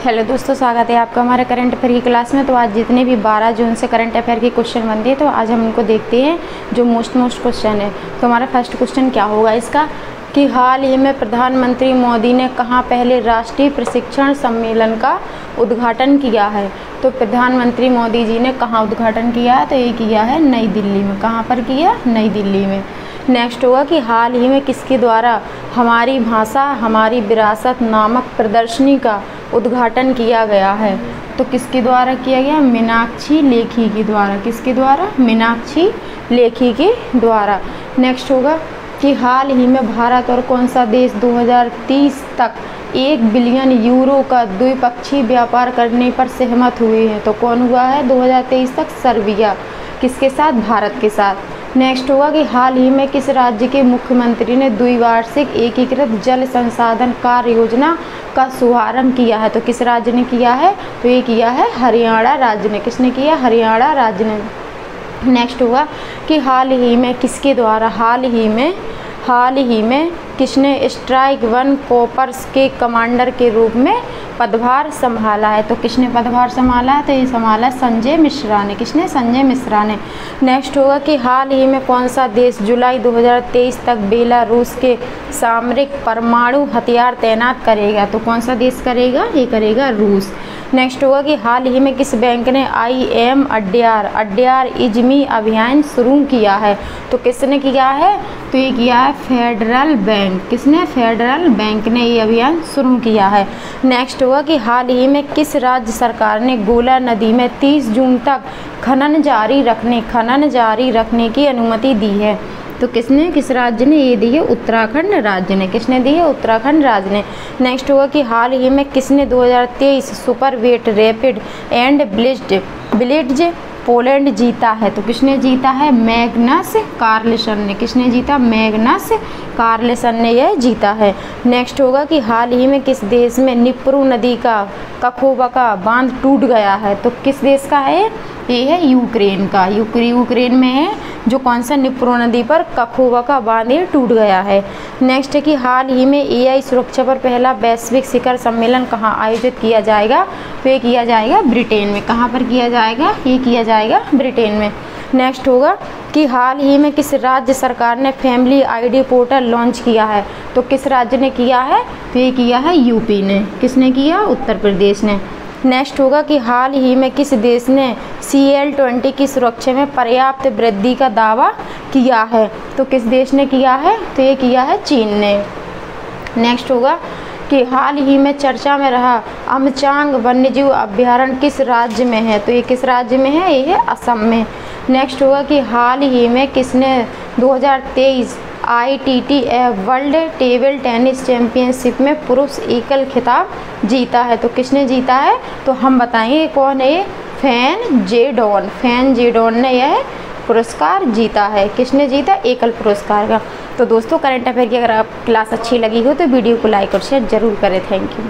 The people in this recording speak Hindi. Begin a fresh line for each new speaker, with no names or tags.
हेलो दोस्तों, स्वागत है आपका हमारे करंट अफेयर की क्लास में। तो आज जितने भी 12 जून से करंट अफेयर के क्वेश्चन बनते हैं तो आज हम उनको देखते हैं, जो मोस्ट मोस्ट क्वेश्चन है। तो हमारा फ़र्स्ट क्वेश्चन क्या होगा इसका? कि हाल ही में प्रधानमंत्री मोदी ने कहाँ पहले राष्ट्रीय प्रशिक्षण सम्मेलन का उद्घाटन किया है? तो प्रधानमंत्री मोदी जी ने कहाँ उद्घाटन किया है? तो ये किया है नई दिल्ली में। कहाँ पर किया नई दिल्ली में। नेक्स्ट होगा कि हाल ही में किसके द्वारा हमारी भाषा, हमारी विरासत नामक प्रदर्शनी का उद्घाटन किया गया है। तो किसके द्वारा किया गया? मीनाक्षी लेखी के द्वारा। किसके द्वारा? मीनाक्षी लेखी के द्वारा। नेक्स्ट होगा कि हाल ही में भारत और कौन सा देश 2030 तक एक बिलियन यूरो का द्विपक्षीय व्यापार करने पर सहमत हुए हैं? तो कौन हुआ है? 2023 तक सर्बिया। किसके साथ? भारत के साथ। नेक्स्ट होगा कि हाल ही में किस राज्य के मुख्यमंत्री ने द्विवार्षिक एकीकृत जल संसाधन कार्य योजना का शुभारंभ किया है? तो किस राज्य ने किया है? तो ये किया है हरियाणा राज्य ने। किसने किया? हरियाणा राज्य ने। नेक्स्ट होगा कि हाल ही में किसके द्वारा? हाल ही में, हाल ही में किसने स्ट्राइक वन कोपर्स के कमांडर के रूप में पदभार संभाला है। तो किसने पदभार संभाला है? तो ये संभाला संजय मिश्रा ने। किसने? संजय मिश्रा ने। नेक्स्ट होगा कि हाल ही में कौन सा देश जुलाई 2023 तक बेलारूस के सामरिक परमाणु हथियार तैनात करेगा? तो कौन सा देश करेगा? ये करेगा रूस। नेक्स्ट होगा कि हाल ही में किस बैंक ने आई एम अड्यार अड्यार इजमी अभियान शुरू किया है? तो किसने किया है? तो ये किया है फेडरल बैंक किसने? फेडरल बैंक ने ये अभियान शुरू किया है। नेक्स्ट होगा कि हाल ही में किस राज्य सरकार ने गोला नदी में 30 जून तक खनन जारी रखने, खनन जारी रखने की अनुमति दी है? तो किसने, किस राज्य ने ये दी है? उत्तराखंड राज्य ने। किसने दी है? उत्तराखंड राज्य ने। नेक्स्ट होगा कि हाल ही में किसने 2023 Superbet rapid and blitz blitz Poland जीता है? तो किसने जीता है? मैग्नस कार्लसन ने। किसने जीता? मैग्नस कार्लसन ने यह जीता है। नेक्स्ट होगा कि हाल ही में किस देश में निप्रू नदी का कखोबा का बाँध टूट गया है? तो किस देश का है? ये है यूक्रेन का। यूक्रेन में है जो कौन सा निप्रो नदी पर कखोवा का बाँध टूट गया है। नेक्स्ट है कि हाल ही में एआई सुरक्षा पर पहला वैश्विक शिखर सम्मेलन कहाँ आयोजित किया जाएगा? तो ये किया जाएगा ब्रिटेन में। कहाँ पर किया जाएगा? ये किया जाएगा ब्रिटेन में। नेक्स्ट होगा कि हाल ही में किस राज्य सरकार ने फैमिली आईडी पोर्टल लॉन्च किया है? तो किस राज्य ने किया है? तो ये किया है यूपी ने। किसने किया? उत्तर प्रदेश ने। नेक्स्ट होगा कि हाल ही में किस देश ने सी एल ट्वेंटी की सुरक्षा में पर्याप्त वृद्धि का दावा किया है? तो किस देश ने किया है? तो ये किया है चीन ने। नेक्स्ट होगा कि हाल ही में चर्चा में रहा अमचांग वन्यजीव अभ्यारण्य किस राज्य में है? तो ये किस राज्य में है? ये है असम में। नेक्स्ट होगा कि हाल ही में किसने 2023 I T T world table tennis championship में पुरुष एकल खिताब जीता है। तो किसने जीता है? तो हम बताएँगे कौन है फ़ैन जेडोन। फ़ैन जेडोन ने यह पुरस्कार जीता है। किसने जीता? एकल पुरस्कार का। तो दोस्तों, करंट अफेयर की अगर आप क्लास अच्छी लगी हो तो वीडियो को लाइक और शेयर ज़रूर करें। Thank you